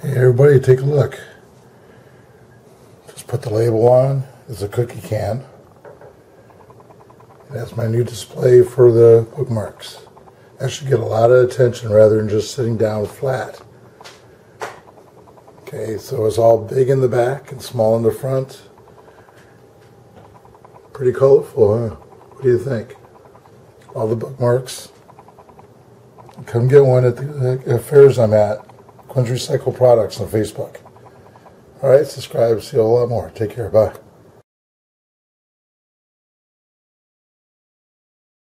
Hey everybody, take a look. Just put the label on. It's a cookie can. And that's my new display for the bookmarks. That should get a lot of attention rather than just sitting down flat. Okay, so it's all big in the back and small in the front. Pretty colorful, huh? What do you think? All the bookmarks. Come get one at the uh, fairs I'm at. Quinn's Recycle Products on Facebook. All right, subscribe, see a lot more. Take care. Bye.